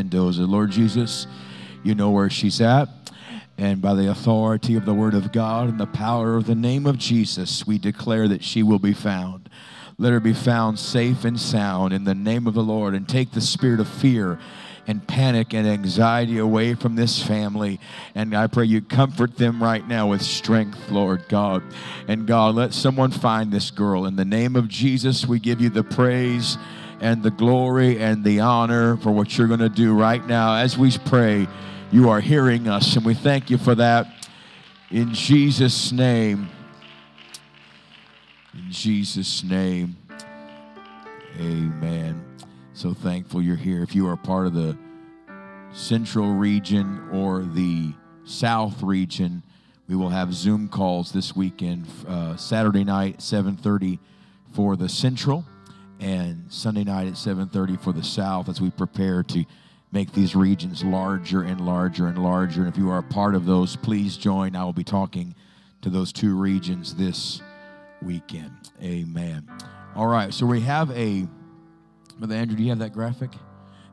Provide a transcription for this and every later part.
Mendoza. Lord Jesus, you know where she's at. And by the authority of the Word of God and the power of the name of Jesus, we declare that she will be found. Let her be found safe and sound in the name of the Lord and take the spirit of fear and panic and anxiety away from this family. And I pray you comfort them right now with strength, Lord God. And God, let someone find this girl. In the name of Jesus, we give you the praise and the glory and the honor for what you're going to do right now as we pray. You are hearing us, and we thank you for that. In Jesus' name. In Jesus' name. Amen. So thankful you're here. If you are part of the central region or the south region, we will have Zoom calls this weekend. Uh, Saturday night, 7:30 for the central, and Sunday night at 7:30 for the south, as we prepare to make these regions larger and larger and larger. And if you are a part of those, please join. I will be talking to those two regions this weekend. Amen. All right, so we have a, Brother Andrew, do you have that graphic?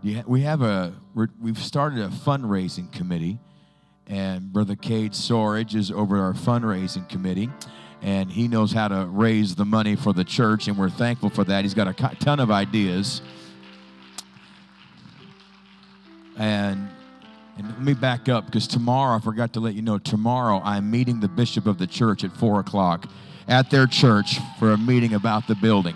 Ha- we have a, we have started a fundraising committee, and Brother Cade Sorage is over our fundraising committee, and he knows how to raise the money for the church, and we're thankful for that. He's got a ton of ideas. And and let me back up because tomorrow, I forgot to let you know, tomorrow I'm meeting the bishop of the church at 4 o'clock at their church for a meeting about the building.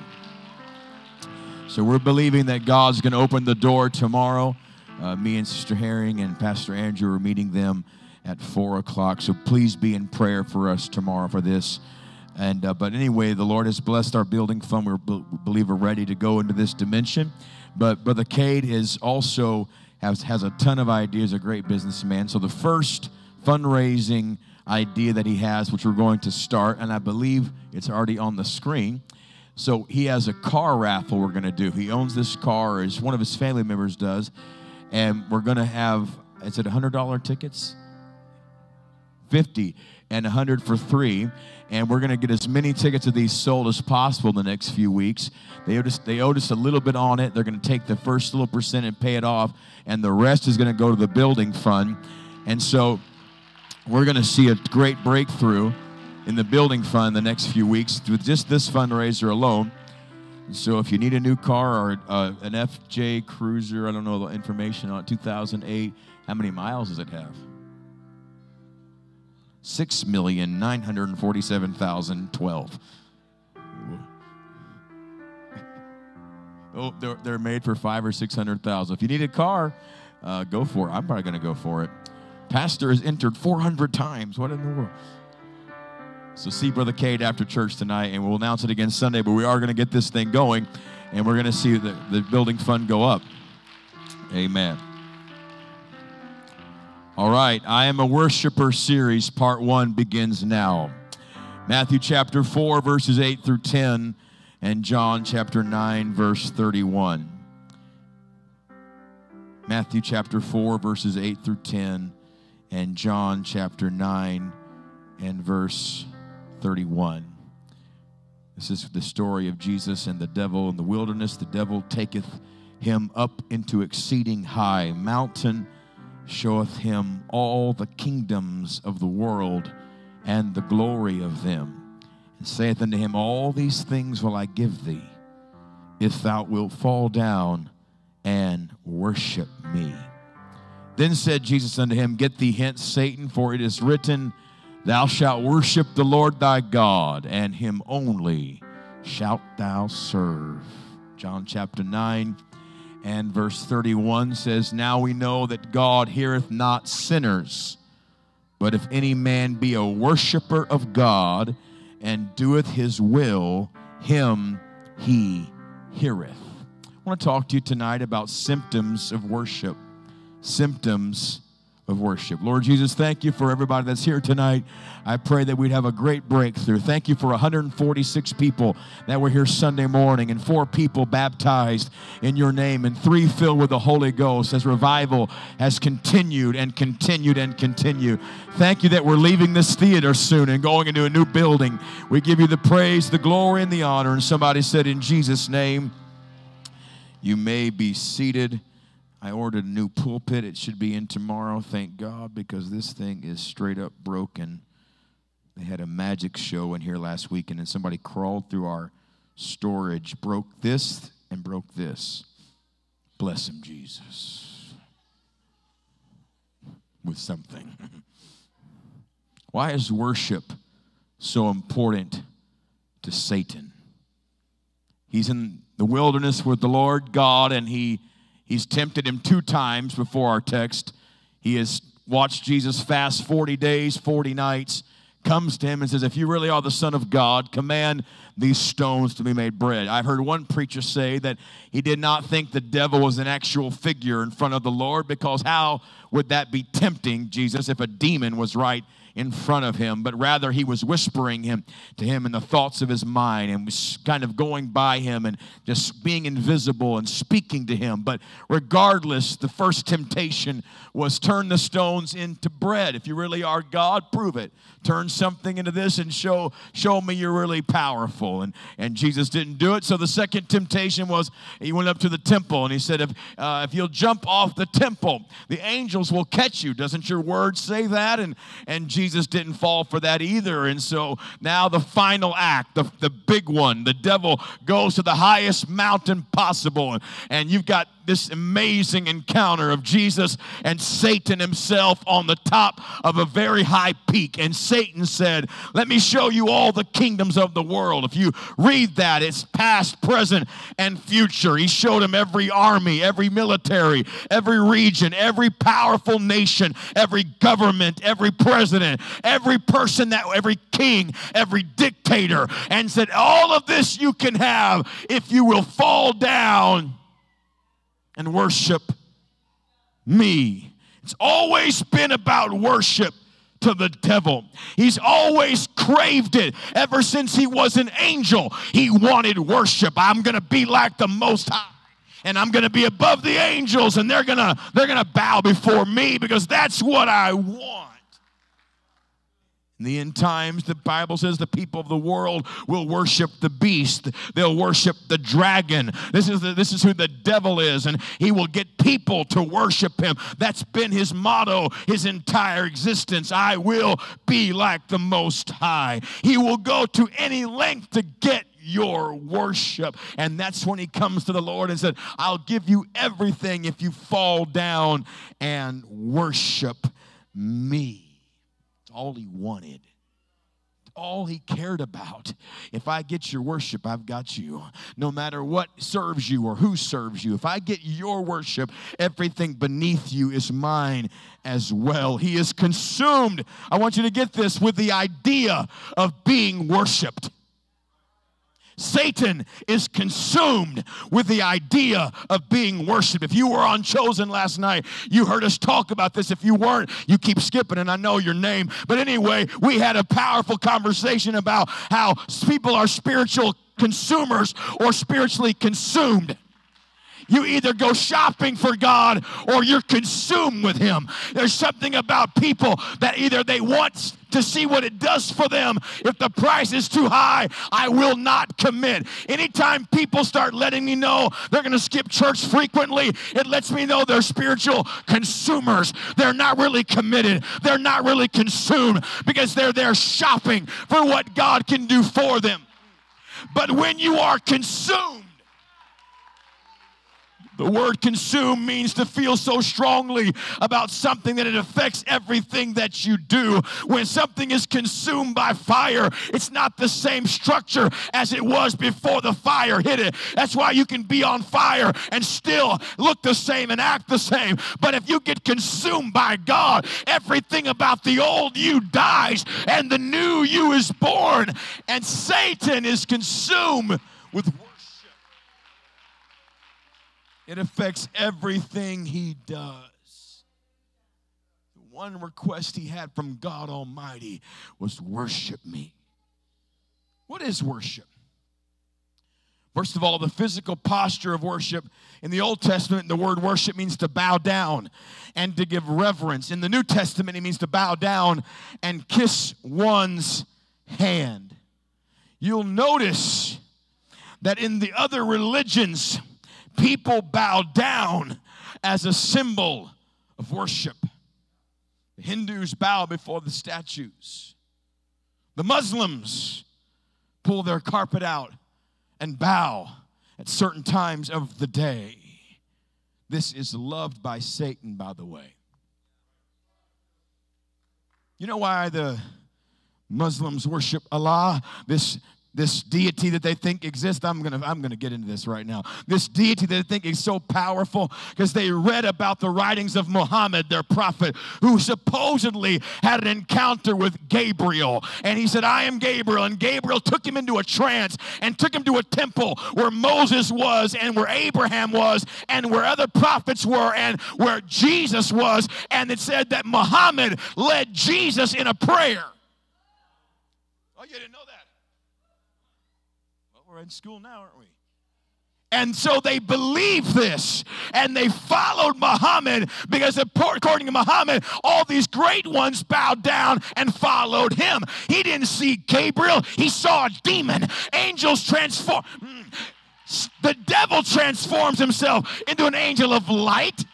So we're believing that God's going to open the door tomorrow. Uh, me and Sister Herring and Pastor Andrew are meeting them at 4 o'clock. So please be in prayer for us tomorrow for this. And uh, but anyway, the Lord has blessed our building fund. We believe we're ready to go into this dimension. But Brother Cade is also has, has a ton of ideas, a great businessman. So the first fundraising idea that he has, which we're going to start, and I believe it's already on the screen. So he has a car raffle we're going to do. He owns this car, as one of his family members does, and we're going to have, is it $100 tickets? 50 and 100 for three and we're going to get as many tickets of these sold as possible in the next few weeks. They owed us, they owed us a little bit on it. They're going to take the first little percent and pay it off, and the rest is going to go to the building fund. And so we're going to see a great breakthrough in the building fund the next few weeks with just this fundraiser alone. So if you need a new car or uh, an FJ Cruiser, I don't know the information on it, 2008, how many miles does it have? Six million nine hundred and forty-seven thousand twelve. Oh, they're, they're made for five or six hundred thousand. If you need a car, uh, go for it. I'm probably going to go for it. Pastor has entered 400 times. What in the world? So see Brother Cade after church tonight, and we'll announce it again Sunday. But we are going to get this thing going, and we're going to see the, the building fund go up. Amen. All right, I am a worshiper series, part one begins now. Matthew chapter 4, verses 8 through 10, and John chapter 9, verse 31. Matthew chapter 4, verses 8 through 10, and John chapter 9 and verse 31. This is the story of Jesus and the devil in the wilderness. The devil taketh him up into exceeding high mountain showeth him all the kingdoms of the world and the glory of them, and saith unto him, All these things will I give thee, if thou wilt fall down and worship me. Then said Jesus unto him, Get thee hence, Satan, for it is written, Thou shalt worship the Lord thy God, and him only shalt thou serve. John chapter 9 and verse 31 says, Now we know that God heareth not sinners, but if any man be a worshiper of God and doeth his will, him he heareth. I want to talk to you tonight about symptoms of worship. Symptoms of worship. Lord Jesus, thank you for everybody that's here tonight. I pray that we'd have a great breakthrough. Thank you for 146 people that were here Sunday morning and four people baptized in your name and three filled with the Holy Ghost as revival has continued and continued and continued. Thank you that we're leaving this theater soon and going into a new building. We give you the praise, the glory, and the honor. And somebody said, In Jesus' name, you may be seated. I ordered a new pulpit. It should be in tomorrow, thank God, because this thing is straight up broken. They had a magic show in here last weekend, and somebody crawled through our storage, broke this, and broke this. Bless him, Jesus. With something. Why is worship so important to Satan? He's in the wilderness with the Lord God, and he, he's tempted him two times before our text. He has watched Jesus fast 40 days, 40 nights, comes to him and says, If you really are the Son of God, command these stones to be made bread. I've heard one preacher say that he did not think the devil was an actual figure in front of the Lord because how would that be tempting Jesus if a demon was right in front of him, but rather he was whispering him to him in the thoughts of his mind and was kind of going by him and just being invisible and speaking to him. But regardless, the first temptation was turn the stones into bread. If you really are God, prove it. Turn something into this and show show me you're really powerful. And and Jesus didn't do it. So the second temptation was he went up to the temple and he said, if uh, if you'll jump off the temple, the angels will catch you. Doesn't your word say that? And and Jesus Jesus didn't fall for that either. And so now the final act, the, the big one, the devil goes to the highest mountain possible. And, and you've got this amazing encounter of Jesus and Satan himself on the top of a very high peak. And Satan said, Let me show you all the kingdoms of the world. If you read that, it's past, present, and future. He showed him every army, every military, every region, every powerful nation, every government, every president, every person that, every king, every dictator, and said, All of this you can have if you will fall down and worship me. It's always been about worship to the devil. He's always craved it ever since he was an angel. He wanted worship. I'm going to be like the most high and I'm going to be above the angels and they're going to they're going to bow before me because that's what I want. In the end times, the Bible says the people of the world will worship the beast. They'll worship the dragon. This is, the, this is who the devil is, and he will get people to worship him. That's been his motto his entire existence. I will be like the Most High. He will go to any length to get your worship. And that's when he comes to the Lord and said, I'll give you everything if you fall down and worship me all he wanted all he cared about. If I get your worship, I've got you. No matter what serves you or who serves you, if I get your worship, everything beneath you is mine as well. He is consumed. I want you to get this with the idea of being worshiped. Satan is consumed with the idea of being worshiped. If you were on Chosen last night, you heard us talk about this. If you weren't, you keep skipping, and I know your name. But anyway, we had a powerful conversation about how people are spiritual consumers or spiritually consumed. You either go shopping for God or you're consumed with Him. There's something about people that either they want to see what it does for them. If the price is too high, I will not commit. Anytime people start letting me know they're going to skip church frequently, it lets me know they're spiritual consumers. They're not really committed, they're not really consumed because they're there shopping for what God can do for them. But when you are consumed, the word consume means to feel so strongly about something that it affects everything that you do. When something is consumed by fire, it's not the same structure as it was before the fire hit it. That's why you can be on fire and still look the same and act the same. But if you get consumed by God, everything about the old you dies and the new you is born. And Satan is consumed with it affects everything he does. The one request he had from God Almighty was worship me. What is worship? First of all, the physical posture of worship. In the Old Testament, the word worship means to bow down and to give reverence. In the New Testament, it means to bow down and kiss one's hand. You'll notice that in the other religions, people bow down as a symbol of worship. The Hindus bow before the statues. The Muslims pull their carpet out and bow at certain times of the day. This is loved by Satan, by the way. You know why the Muslims worship Allah? This this deity that they think exists i'm gonna i'm gonna get into this right now. This deity that they think is so powerful because they read about the writings of muhammad their prophet who supposedly had an encounter with gabriel. And he said i am gabriel and gabriel took him into a trance and took him to a temple where moses was and where abraham was and where other prophets were and where jesus was. And it said that muhammad led jesus in a prayer. Oh you didn't know we're in school now, aren't we? And so they believed this and they followed Muhammad because, according to Muhammad, all these great ones bowed down and followed him. He didn't see Gabriel, he saw a demon. Angels transform. Hmm. The devil transforms himself into an angel of light.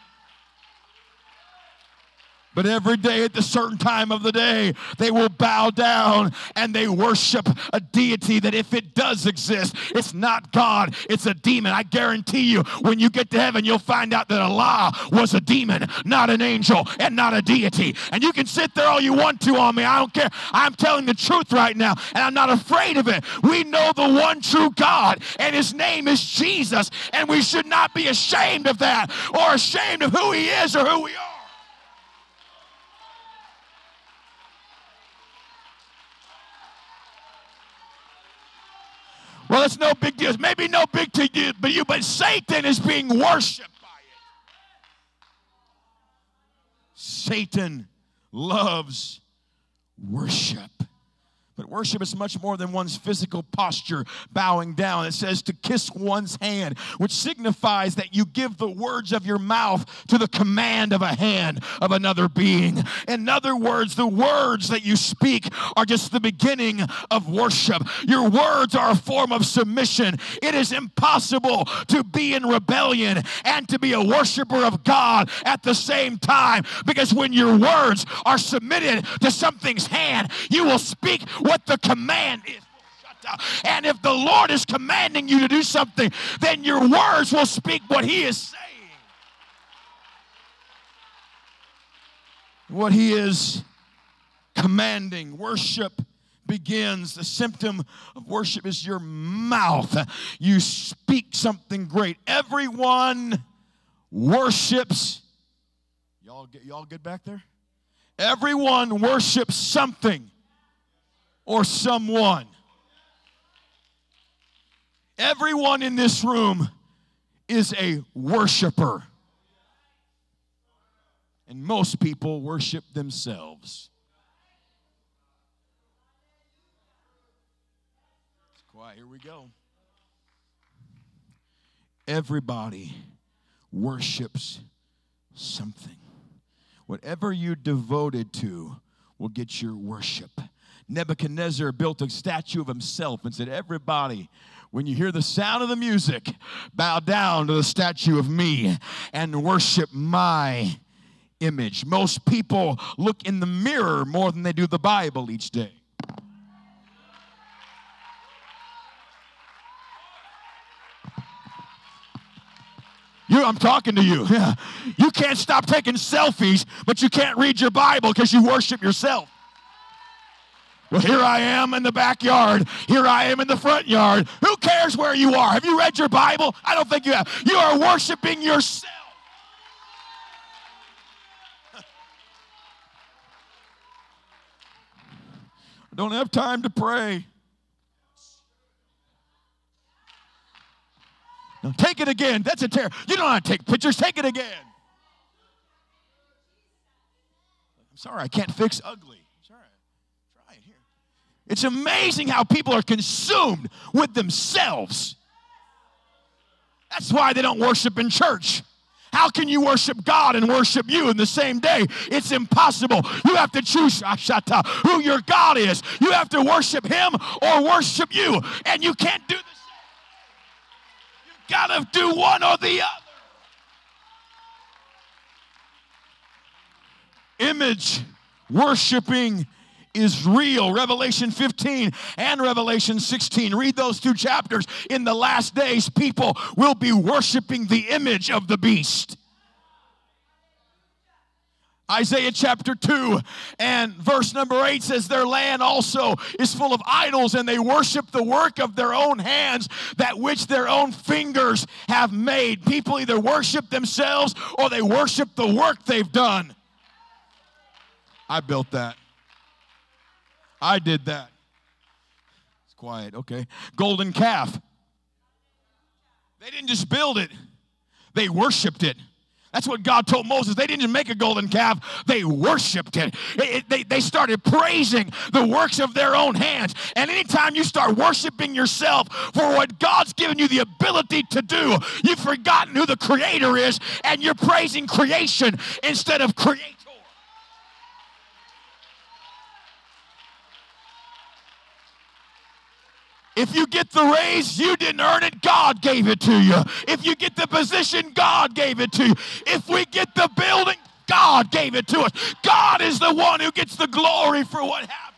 But every day at the certain time of the day, they will bow down and they worship a deity that if it does exist, it's not God, it's a demon. I guarantee you, when you get to heaven, you'll find out that Allah was a demon, not an angel, and not a deity. And you can sit there all you want to on me. I don't care. I'm telling the truth right now, and I'm not afraid of it. We know the one true God, and his name is Jesus, and we should not be ashamed of that or ashamed of who he is or who we are. It's no big deal. Maybe no big deal but you, but Satan is being worshiped by it. Satan loves worship. But worship is much more than one's physical posture bowing down. It says to kiss one's hand, which signifies that you give the words of your mouth to the command of a hand of another being. In other words, the words that you speak are just the beginning of worship. Your words are a form of submission. It is impossible to be in rebellion and to be a worshiper of God at the same time because when your words are submitted to something's hand, you will speak what the command is. And if the Lord is commanding you to do something, then your words will speak what He is saying. What He is commanding. Worship begins. The symptom of worship is your mouth. You speak something great. Everyone worships. Y'all get y'all good back there? Everyone worships something or someone. Everyone in this room is a worshiper. And most people worship themselves. Quiet, here we go. Everybody worships something. Whatever you're devoted to will get your worship. Nebuchadnezzar built a statue of himself and said, Everybody, when you hear the sound of the music, bow down to the statue of me and worship my image. Most people look in the mirror more than they do the Bible each day. You, I'm talking to you. Yeah. You can't stop taking selfies, but you can't read your Bible because you worship yourself. Well, here I am in the backyard. Here I am in the front yard. Who cares where you are? Have you read your Bible? I don't think you have. You are worshiping yourself. I don't have time to pray. No, take it again. That's a terror. You don't have to take pictures. Take it again. I'm sorry, I can't fix ugly. It's amazing how people are consumed with themselves. That's why they don't worship in church. How can you worship God and worship you in the same day? It's impossible. You have to choose who your God is. You have to worship Him or worship you. And you can't do the same. You gotta do one or the other. image worshiping is real. Revelation 15 and Revelation 16. Read those two chapters. In the last days, people will be worshiping the image of the beast. Isaiah chapter 2 and verse number 8 says, Their land also is full of idols, and they worship the work of their own hands, that which their own fingers have made. People either worship themselves or they worship the work they've done. I built that. I did that. It's quiet, okay. Golden calf. They didn't just build it, they worshiped it. That's what God told Moses. They didn't make a golden calf, they worshiped it. it, it they, they started praising the works of their own hands. And anytime you start worshiping yourself for what God's given you the ability to do, you've forgotten who the Creator is and you're praising creation instead of creator. If you get the raise, you didn't earn it, God gave it to you. If you get the position, God gave it to you. If we get the building, God gave it to us. God is the one who gets the glory for what happened.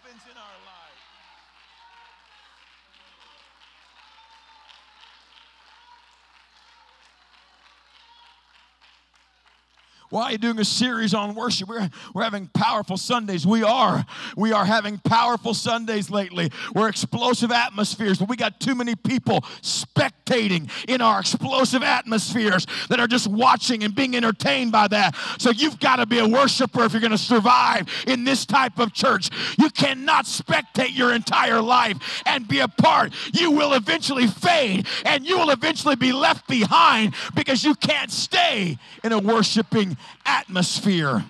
Why are you doing a series on worship? We're, we're having powerful Sundays. We are. We are having powerful Sundays lately. We're explosive atmospheres, but we got too many people spectating in our explosive atmospheres that are just watching and being entertained by that. So you've got to be a worshiper if you're going to survive in this type of church. You cannot spectate your entire life and be a part. You will eventually fade and you will eventually be left behind because you can't stay in a worshiping atmosphere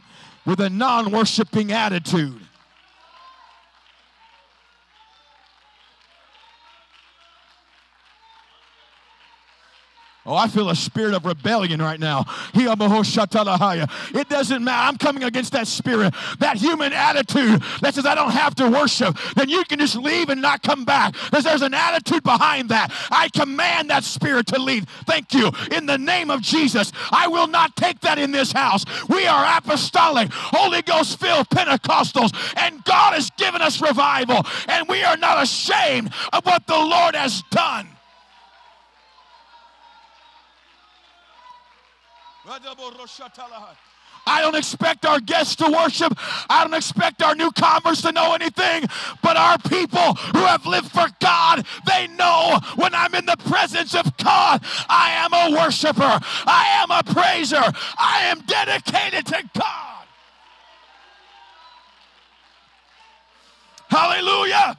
with a non worshiping attitude. Oh, I feel a spirit of rebellion right now. It doesn't matter. I'm coming against that spirit, that human attitude that says I don't have to worship. Then you can just leave and not come back. Because there's an attitude behind that. I command that spirit to leave. Thank you. In the name of Jesus, I will not take that in this house. We are apostolic, Holy Ghost filled Pentecostals, and God has given us revival, and we are not ashamed of what the Lord has done. I don't expect our guests to worship. I don't expect our newcomers to know anything. But our people who have lived for God, they know when I'm in the presence of God, I am a worshiper. I am a praiser. I am dedicated to God. Hallelujah.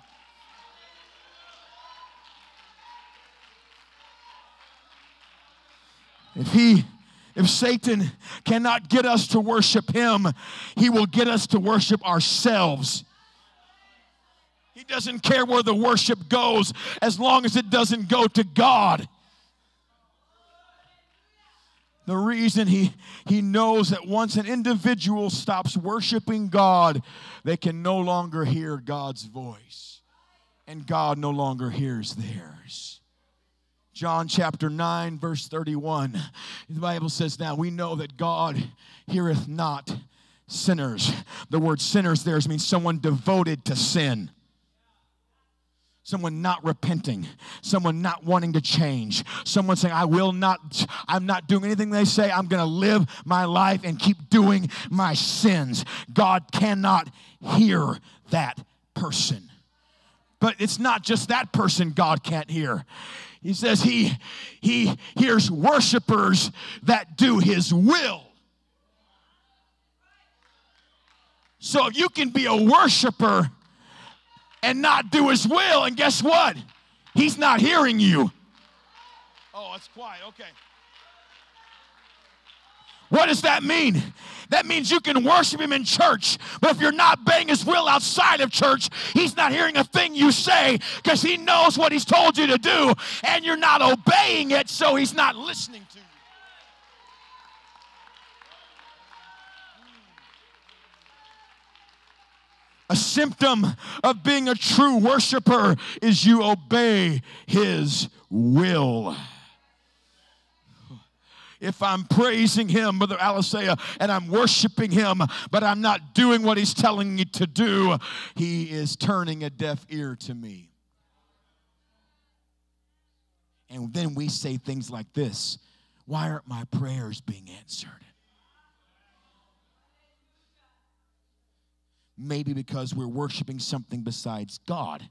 If he if Satan cannot get us to worship him, he will get us to worship ourselves. He doesn't care where the worship goes as long as it doesn't go to God. The reason he, he knows that once an individual stops worshiping God, they can no longer hear God's voice, and God no longer hears theirs. John chapter 9, verse 31. The Bible says, Now we know that God heareth not sinners. The word sinners there means someone devoted to sin. Someone not repenting, someone not wanting to change, someone saying, I will not, I'm not doing anything they say, I'm gonna live my life and keep doing my sins. God cannot hear that person. But it's not just that person God can't hear. He says he, he hears worshipers that do his will. So if you can be a worshiper and not do his will, and guess what? He's not hearing you. Oh, it's quiet. Okay. What does that mean? That means you can worship him in church, but if you're not obeying his will outside of church, he's not hearing a thing you say because he knows what he's told you to do, and you're not obeying it, so he's not listening to you. A symptom of being a true worshiper is you obey his will. If I'm praising him, Brother Alisea, and I'm worshiping him, but I'm not doing what he's telling me to do, he is turning a deaf ear to me. And then we say things like this Why aren't my prayers being answered? Maybe because we're worshiping something besides God.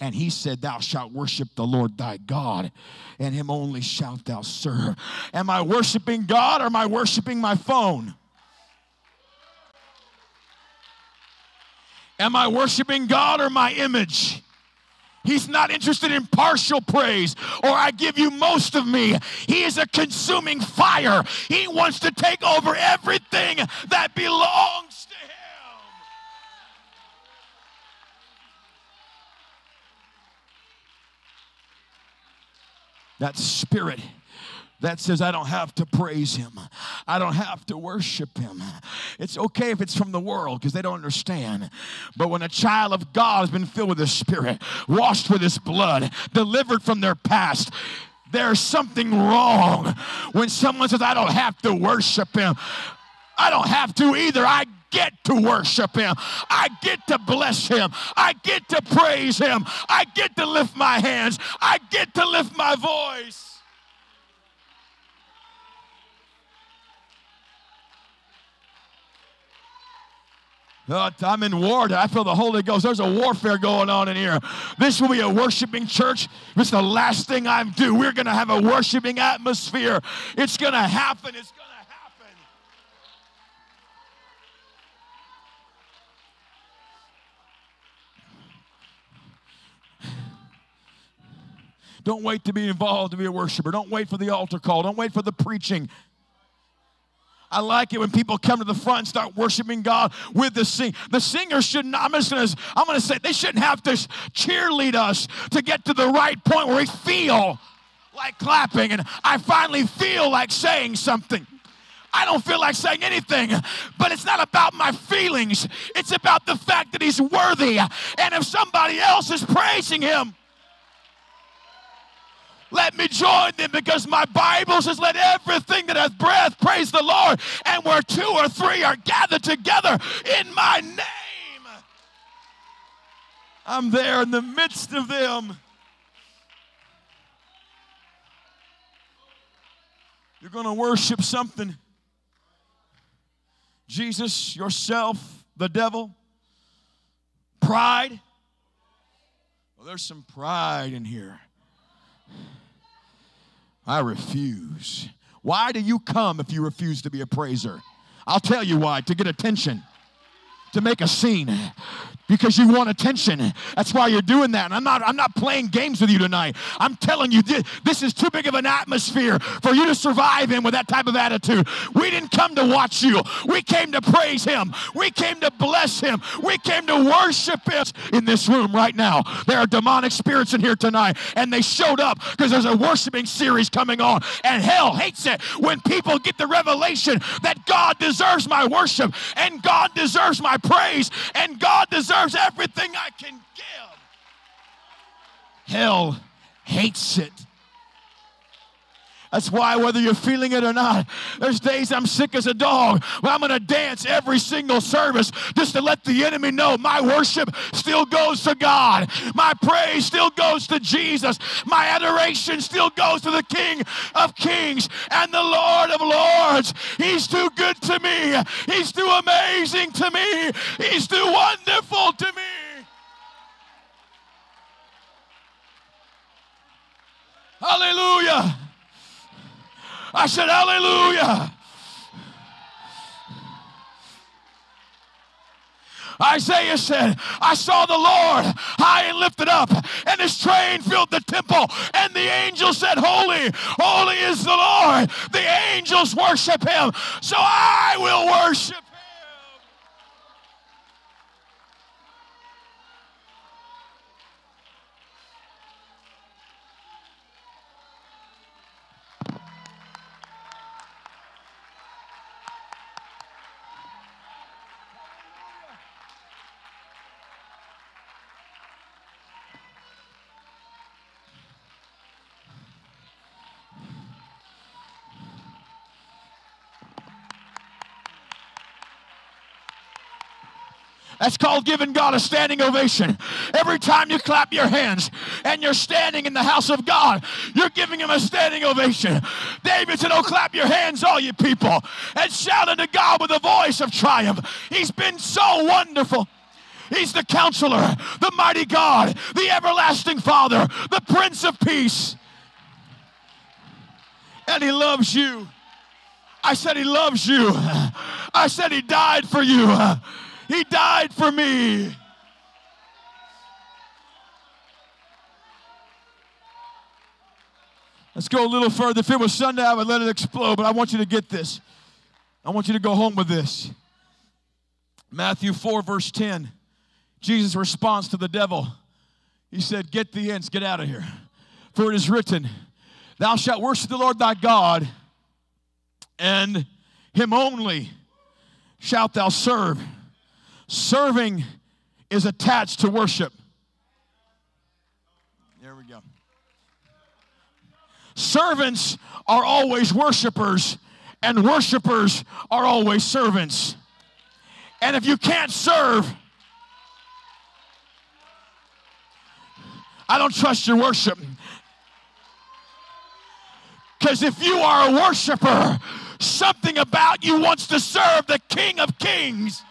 And he said, Thou shalt worship the Lord thy God, and him only shalt thou serve. Am I worshiping God or am I worshiping my phone? Am I worshiping God or my image? He's not interested in partial praise or I give you most of me. He is a consuming fire. He wants to take over everything that belongs to him. That spirit that says, I don't have to praise him. I don't have to worship him. It's okay if it's from the world because they don't understand. But when a child of God has been filled with the Spirit, washed with his blood, delivered from their past, there's something wrong when someone says, I don't have to worship him. I don't have to either. I get to worship him. I get to bless him. I get to praise him. I get to lift my hands. I get to lift my voice. Oh, I'm in war. I feel the Holy Ghost. There's a warfare going on in here. This will be a worshiping church. It's the last thing I'm do. We're going to have a worshiping atmosphere. It's going to happen. It's Don't wait to be involved to be a worshiper. Don't wait for the altar call. Don't wait for the preaching. I like it when people come to the front and start worshiping God with the sing. The singers shouldn't, I'm just gonna, I'm gonna say they shouldn't have to cheerlead us to get to the right point where we feel like clapping and I finally feel like saying something. I don't feel like saying anything, but it's not about my feelings. It's about the fact that he's worthy. And if somebody else is praising him, let me join them because my Bible says, Let everything that hath breath praise the Lord. And where two or three are gathered together in my name, I'm there in the midst of them. You're going to worship something. Jesus, yourself, the devil, pride. Well, there's some pride in here. I refuse. Why do you come if you refuse to be a praiser? I'll tell you why to get attention, to make a scene, because you want attention. That's why you're doing that. And I'm not, I'm not playing games with you tonight. I'm telling you, this is too big of an atmosphere for you to survive in with that type of attitude. We didn't come to watch you. We came to praise him. We came to bless him. We came to worship him in this room right now. There are demonic spirits in here tonight, and they showed up because there's a worshiping series coming on. And hell hates it when people get the revelation that God deserves my worship and God deserves my praise and God deserves deserves everything I can give. Hell hates it. That's why, whether you're feeling it or not, there's days I'm sick as a dog, but I'm going to dance every single service just to let the enemy know my worship still goes to God. My praise still goes to Jesus. My adoration still goes to the King of Kings and the Lord of Lords. He's too good to me. He's too amazing to me. He's too wonderful to me. Hallelujah. I said, Hallelujah. Isaiah said, I saw the Lord high and lifted up, and his train filled the temple. And the angels said, Holy, holy is the Lord. The angels worship him. So I will worship That's called giving God a standing ovation. Every time you clap your hands and you're standing in the house of God, you're giving him a standing ovation. David said, Oh, clap your hands, all you people, and shout unto God with a voice of triumph. He's been so wonderful. He's the counselor, the mighty God, the everlasting Father, the Prince of Peace. And He loves you. I said, He loves you. I said, He died for you. He died for me. Let's go a little further. If it was Sunday, I would let it explode, but I want you to get this. I want you to go home with this. Matthew 4, verse 10. Jesus' response to the devil. He said, Get the ends, get out of here. For it is written, Thou shalt worship the Lord thy God, and him only shalt thou serve. Serving is attached to worship. There we go. Servants are always worshipers, and worshipers are always servants. And if you can't serve, I don't trust your worship. Because if you are a worshiper, something about you wants to serve the King of Kings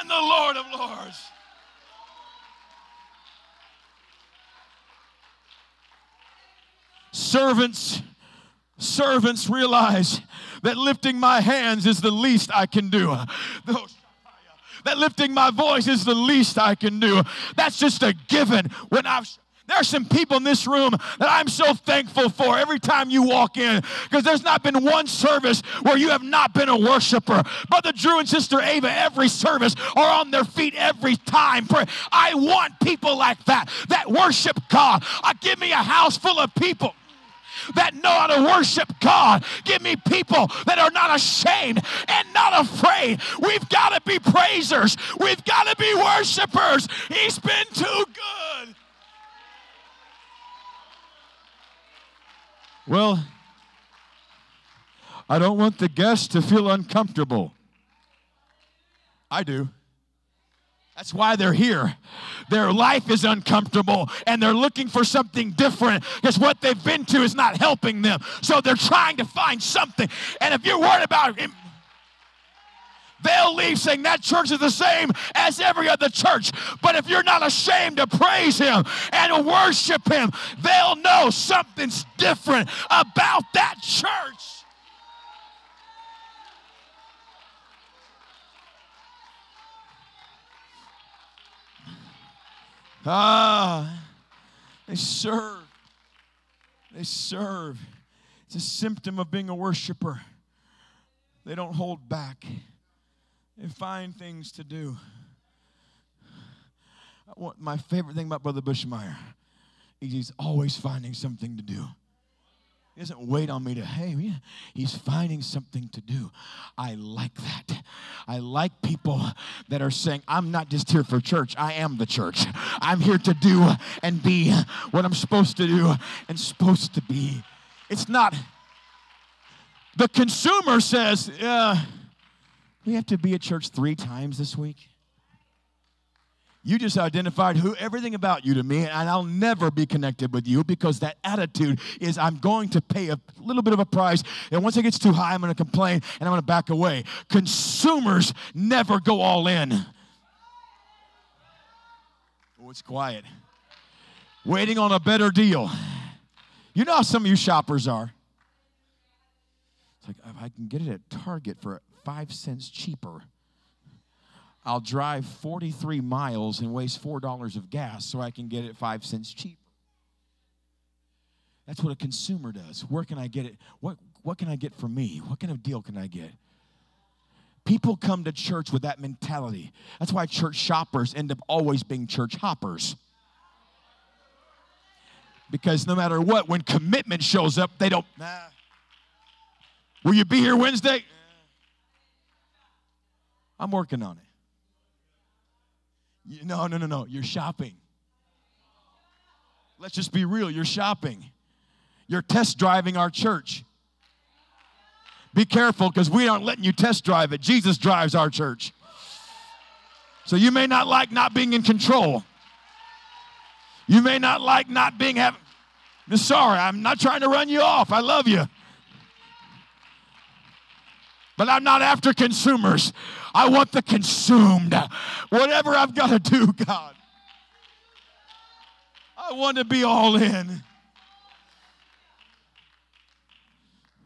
and the Lord of Lords. Servants, servants realize that lifting my hands is the least I can do. That lifting my voice is the least I can do. That's just a given when I've there are some people in this room that I'm so thankful for every time you walk in because there's not been one service where you have not been a worshiper. Brother Drew and Sister Ava, every service are on their feet every time. I want people like that that worship God. Uh, give me a house full of people that know how to worship God. Give me people that are not ashamed and not afraid. We've got to be praisers. We've got to be worshipers. He's been too good. Well, I don't want the guests to feel uncomfortable. I do. That's why they're here. Their life is uncomfortable and they're looking for something different because what they've been to is not helping them. So they're trying to find something. And if you're worried about they'll leave saying that church is the same as every other church. But if you're not ashamed to praise Him and worship Him, they'll know something's different about that church. Ah, they serve. They serve. It's a symptom of being a worshiper. They don't hold back. They find things to do. My favorite thing about Brother Bushmeyer is he's always finding something to do. He doesn't wait on me to, hey, he's finding something to do. I like that. I like people that are saying, I'm not just here for church, I am the church. I'm here to do and be what I'm supposed to do and supposed to be. It's not, the consumer says, yeah, we have to be at church three times this week. You just identified who everything about you to me, and I'll never be connected with you because that attitude is I'm going to pay a little bit of a price, and once it gets too high, I'm going to complain and I'm going to back away. Consumers never go all in. Oh, it's quiet. Waiting on a better deal. You know how some of you shoppers are. It's like, I can get it at Target for five cents cheaper. I'll drive 43 miles and waste $4 of gas so I can get it five cents cheaper. That's what a consumer does. Where can I get it? What, what can I get for me? What kind of deal can I get? People come to church with that mentality. That's why church shoppers end up always being church hoppers. Because no matter what, when commitment shows up, they don't, nah. Will you be here Wednesday? I'm working on it. No, no, no, no. You're shopping. Let's just be real. You're shopping. You're test driving our church. Be careful because we aren't letting you test drive it. Jesus drives our church. So you may not like not being in control. You may not like not being having. Sorry, I'm not trying to run you off. I love you. But I'm not after consumers. I want the consumed. Whatever I've got to do, God. I want to be all in.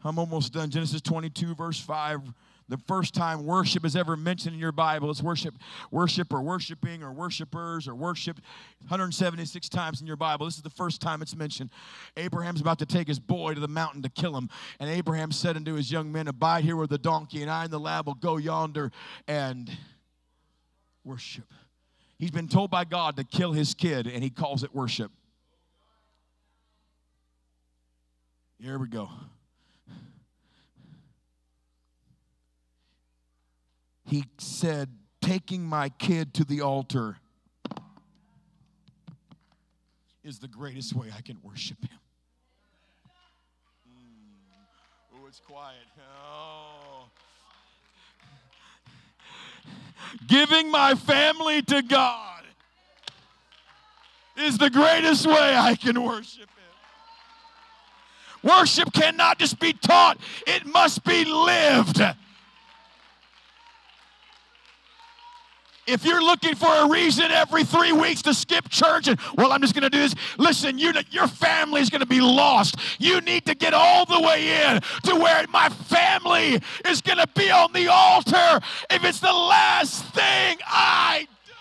I'm almost done. Genesis 22, verse 5 the first time worship is ever mentioned in your Bible. It's worship, worship or worshiping or worshipers or worship 176 times in your Bible. This is the first time it's mentioned. Abraham's about to take his boy to the mountain to kill him. And Abraham said unto his young men, Abide here with the donkey, and I and the lad will go yonder and worship. He's been told by God to kill his kid, and he calls it worship. Here we go. He said, Taking my kid to the altar is the greatest way I can worship him. Mm. Oh, it's quiet. Oh. Giving my family to God is the greatest way I can worship Him. Worship cannot just be taught, it must be lived. If you're looking for a reason every three weeks to skip church and, well, I'm just going to do this, listen, you, your family is going to be lost. You need to get all the way in to where my family is going to be on the altar if it's the last thing I do.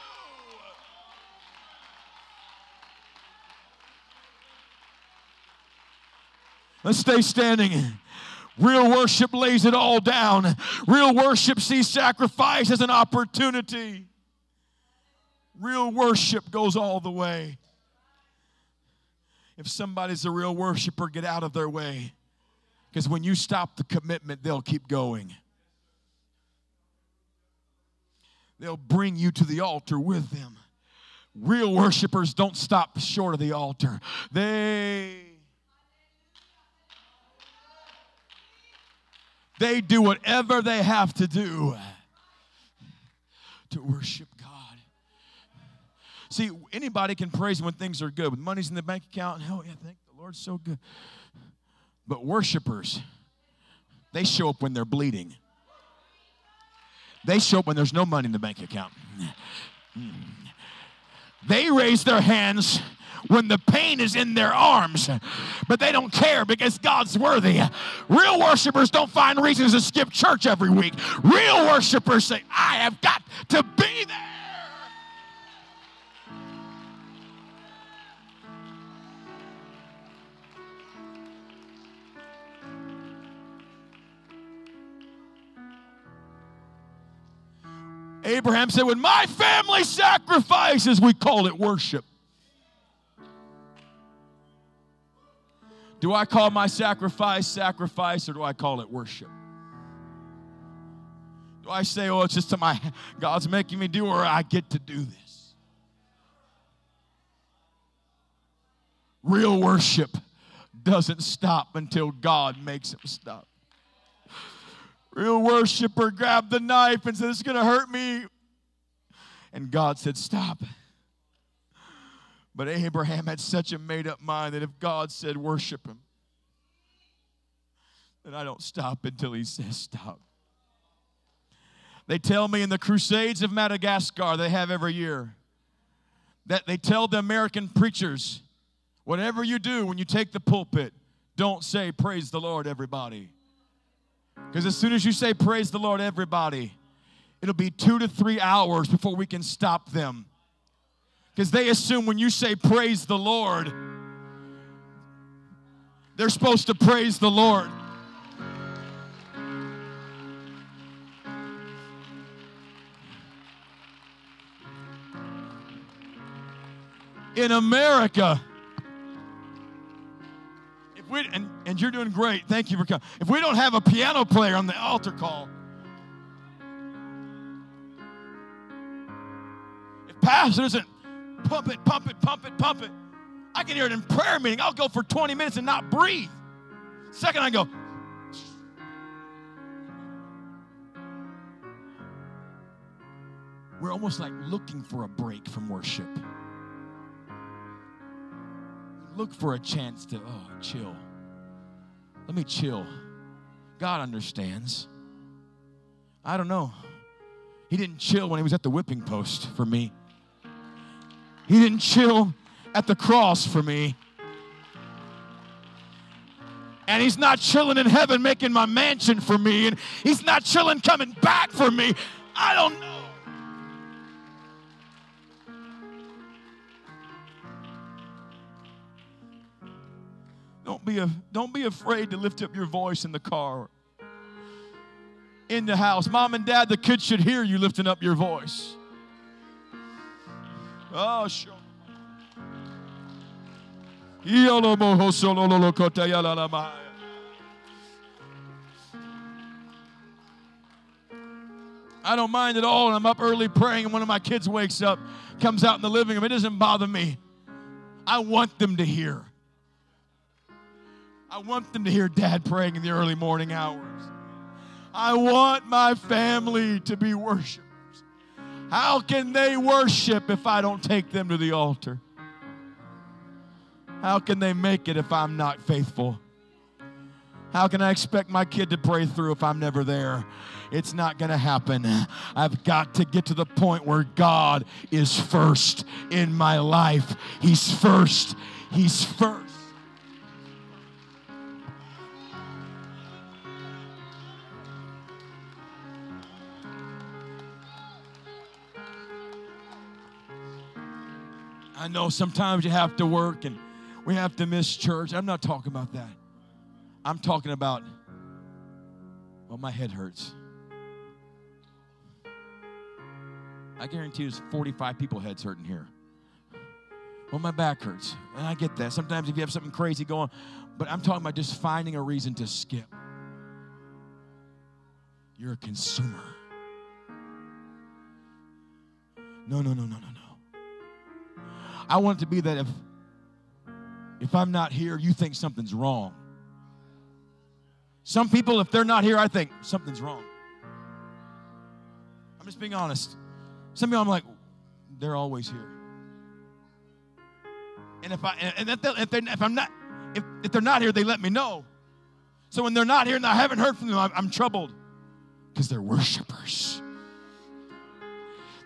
Let's stay standing. Real worship lays it all down. Real worship sees sacrifice as an opportunity. Real worship goes all the way. If somebody's a real worshiper, get out of their way. Because when you stop the commitment, they'll keep going. They'll bring you to the altar with them. Real worshipers don't stop short of the altar. They they do whatever they have to do to worship See, anybody can praise when things are good. When money's in the bank account, oh yeah, thank the Lord's so good. But worshipers, they show up when they're bleeding. They show up when there's no money in the bank account. They raise their hands when the pain is in their arms, but they don't care because God's worthy. Real worshipers don't find reasons to skip church every week. Real worshipers say, I have got to be there. Abraham said, When my family sacrifices, we call it worship. Do I call my sacrifice sacrifice or do I call it worship? Do I say, oh, it's just to my God's making me do, or I get to do this? Real worship doesn't stop until God makes it stop real worshiper grabbed the knife and said, It's going to hurt me. And God said, Stop. But Abraham had such a made up mind that if God said, Worship him, then I don't stop until he says, Stop. They tell me in the Crusades of Madagascar they have every year that they tell the American preachers, whatever you do when you take the pulpit, don't say, Praise the Lord, everybody. Because as soon as you say, Praise the Lord, everybody, it'll be two to three hours before we can stop them. Because they assume when you say, Praise the Lord, they're supposed to praise the Lord. In America, we, and, and you're doing great. Thank you for coming. If we don't have a piano player on the altar call, if pastor doesn't pump it, pump it, pump it, pump it, I can hear it in prayer meeting. I'll go for 20 minutes and not breathe. Second, I go, we're almost like looking for a break from worship. Look for a chance to, oh, chill. Let me chill. God understands. I don't know. He didn't chill when he was at the whipping post for me. He didn't chill at the cross for me. And he's not chilling in heaven making my mansion for me. And he's not chilling coming back for me. I don't know. Don't be, a, don't be afraid to lift up your voice in the car, in the house. Mom and dad, the kids should hear you lifting up your voice. Oh, sure. I don't mind at all. And I'm up early praying, and one of my kids wakes up, comes out in the living room. It doesn't bother me. I want them to hear. I want them to hear dad praying in the early morning hours. I want my family to be worshipers. How can they worship if I don't take them to the altar? How can they make it if I'm not faithful? How can I expect my kid to pray through if I'm never there? It's not going to happen. I've got to get to the point where God is first in my life. He's first. He's first. I know sometimes you have to work and we have to miss church. I'm not talking about that. I'm talking about, well, my head hurts. I guarantee there's 45 people heads hurting here. Well, my back hurts. And I get that. Sometimes if you have something crazy going, but I'm talking about just finding a reason to skip. You're a consumer. No, no, no, no, no, no. I want it to be that if if I'm not here, you think something's wrong. Some people, if they're not here, I think something's wrong. I'm just being honest. Some people, I'm like, they're always here. And if I and if, they, if I'm not if, if they're not here, they let me know. So when they're not here and I haven't heard from them, I'm, I'm troubled because they're worshipers.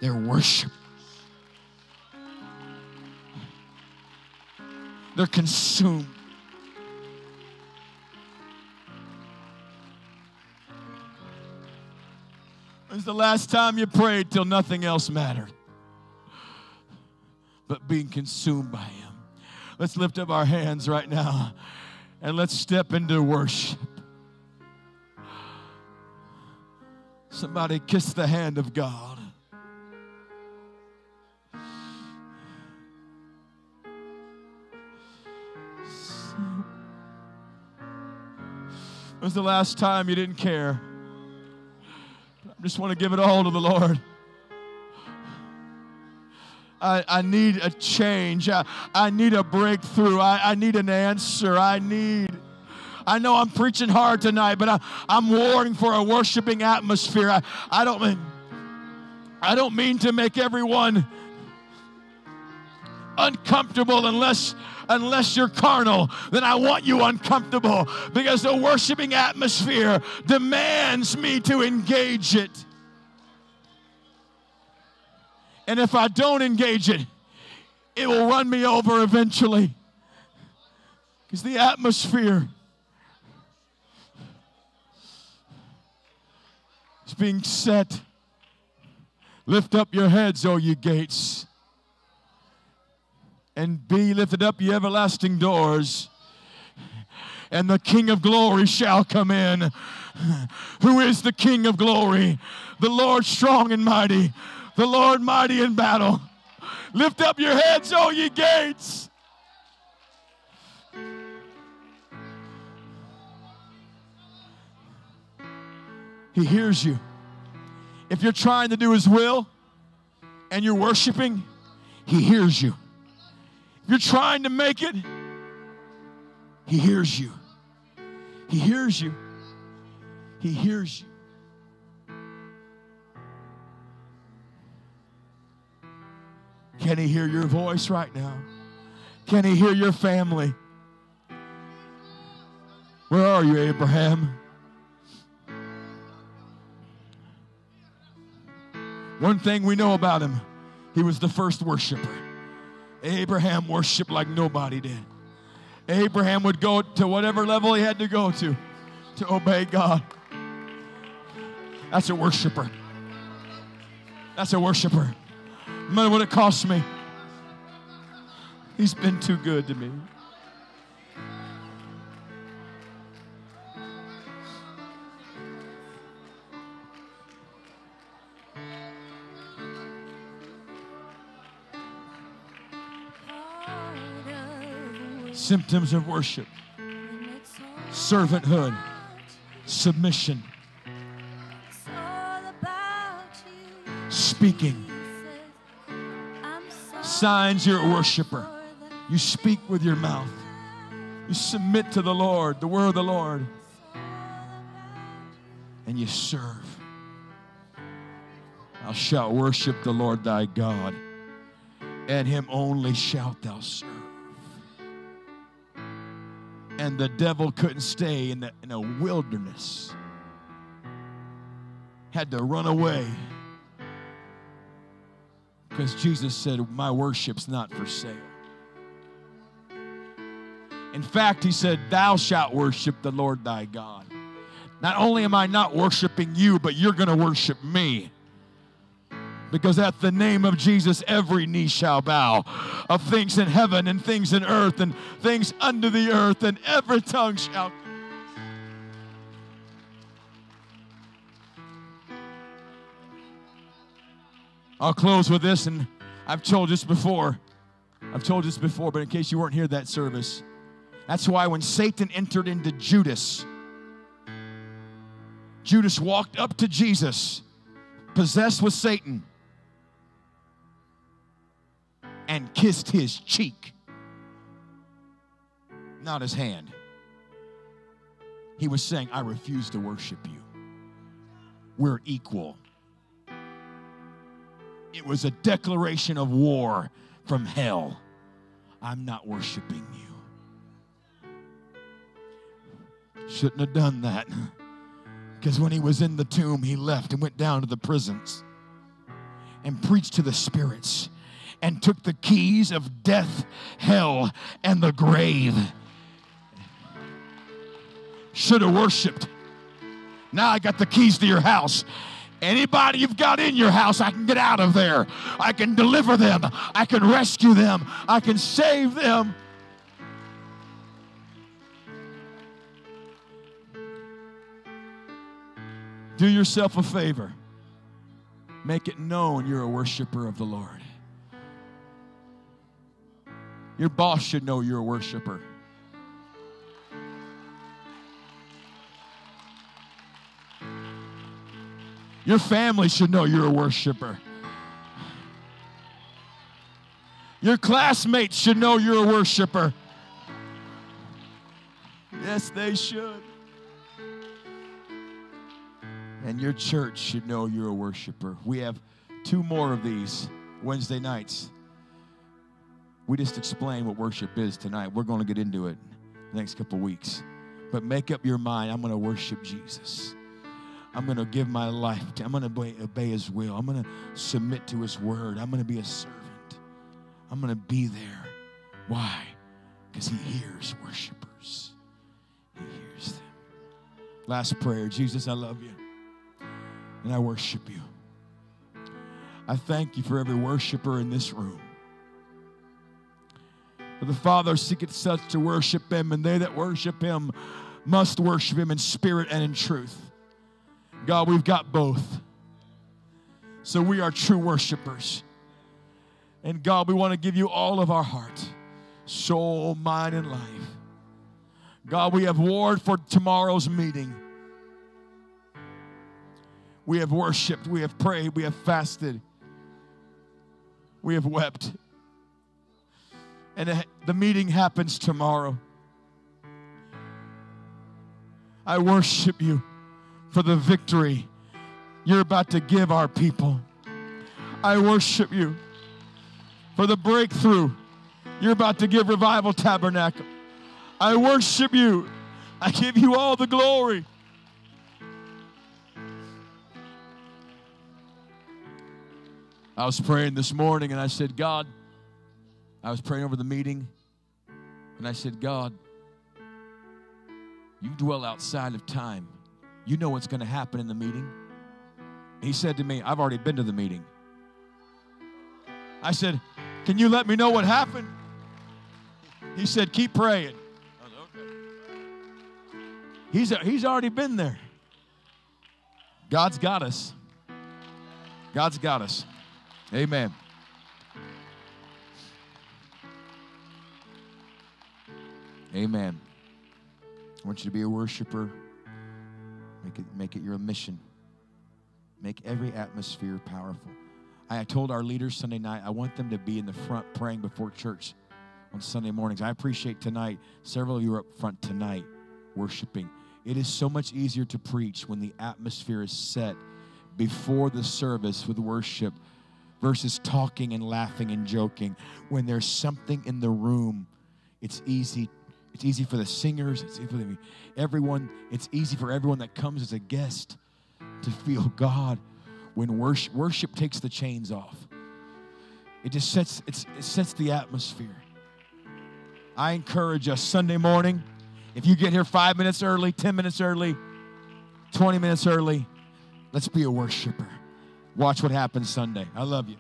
They're worshipers. They're consumed. When's the last time you prayed till nothing else mattered? But being consumed by Him. Let's lift up our hands right now and let's step into worship. Somebody kiss the hand of God. When's the last time you didn't care? I just want to give it all to the Lord. I, I need a change. I, I need a breakthrough. I, I need an answer. I need. I know I'm preaching hard tonight, but I, I'm warring for a worshiping atmosphere. I, I don't mean I don't mean to make everyone uncomfortable unless unless you're carnal, then I want you uncomfortable because the worshiping atmosphere demands me to engage it. And if I don't engage it, it will run me over eventually. Because the atmosphere is being set. Lift up your heads, O ye gates and be lifted up, ye everlasting doors, and the King of glory shall come in. Who is the King of glory? The Lord strong and mighty, the Lord mighty in battle. Lift up your heads, O ye gates. He hears you. If you're trying to do His will and you're worshiping, He hears you you're trying to make it, He hears you. He hears you. He hears you. Can He hear your voice right now? Can He hear your family? Where are you, Abraham? One thing we know about him, he was the first worshiper. Abraham worshiped like nobody did. Abraham would go to whatever level he had to go to to obey God. That's a worshiper. That's a worshiper. No matter what it costs me, he's been too good to me. Symptoms of worship servanthood, submission, speaking. Signs you're a worshiper. You speak with your mouth. You submit to the Lord, the word of the Lord, and you serve. Thou shalt worship the Lord thy God, and him only shalt thou serve. And the devil couldn't stay in, the, in a wilderness, had to run away because Jesus said, My worship's not for sale. In fact, he said, Thou shalt worship the Lord thy God. Not only am I not worshiping you, but you're going to worship me. Because at the name of Jesus, every knee shall bow of things in heaven and things in earth and things under the earth, and every tongue shall I'll close with this, and I've told this before. I've told this before, but in case you weren't here that service, that's why when Satan entered into Judas, Judas walked up to Jesus, possessed with Satan, and kissed his cheek, not his hand. He was saying, I refuse to worship you. We're equal. It was a declaration of war from hell. I'm not worshiping you. Shouldn't have done that. Because when he was in the tomb, he left and went down to the prisons and preached to the spirits and took the keys of death, hell, and the grave. Should have worshiped. Now I got the keys to your house. Anybody you've got in your house, I can get out of there. I can deliver them. I can rescue them. I can save them. Do yourself a favor. Make it known you're a worshiper of the Lord. Your boss should know you're a worshiper. Your family should know you're a worshiper. Your classmates should know you're a worshiper. Yes, they should. And your church should know you're a worshiper. We have two more of these Wednesday nights. We just explained what worship is tonight. We're going to get into it the next couple weeks. But make up your mind I'm going to worship Jesus. I'm going to give my life to I'm going to obey, his will. I'm going to submit to his word. I'm going to be a servant. I'm going to be there. Why? Because he hears worshipers. He hears them. Last prayer. Jesus, I love you. And I worship you. I thank you for every worshiper in this room. The Father seeketh such to worship him, and they that worship him must worship him in spirit and in truth. God, we've got both. So we are true worshipers. And God, we want to give you all of our heart, soul, mind, and life. God, we have warred for tomorrow's meeting. We have worshiped, we have prayed, we have fasted, we have wept. And the meeting happens tomorrow. I worship you for the victory you're about to give our people. I worship you for the breakthrough you're about to give Revival Tabernacle. I worship you. I give you all the glory. I was praying this morning and I said, God, I was praying over the meeting and I said, God, you dwell outside of time. You know what's going to happen in the meeting. He said to me, I've already been to the meeting. I said, Can you let me know what happened? He said, Keep praying. He's, he's already been there. God's got us. God's got us. Amen. Amen. I want you to be a worshiper. Make it, make it your mission. Make every atmosphere powerful. I told our leaders Sunday night, I want them to be in the front praying before church on Sunday mornings. I appreciate tonight, several of you are up front tonight worshiping. It is so much easier to preach when the atmosphere is set before the service with worship versus talking and laughing and joking. When there's something in the room, it's easy. It's easy for the singers, it's easy for everyone. It's easy for everyone that comes as a guest to feel God when worship, worship takes the chains off. It just sets, it sets the atmosphere. I encourage us Sunday morning, if you get here five minutes early, 10 minutes early, 20 minutes early, let's be a worshiper. Watch what happens Sunday. I love you.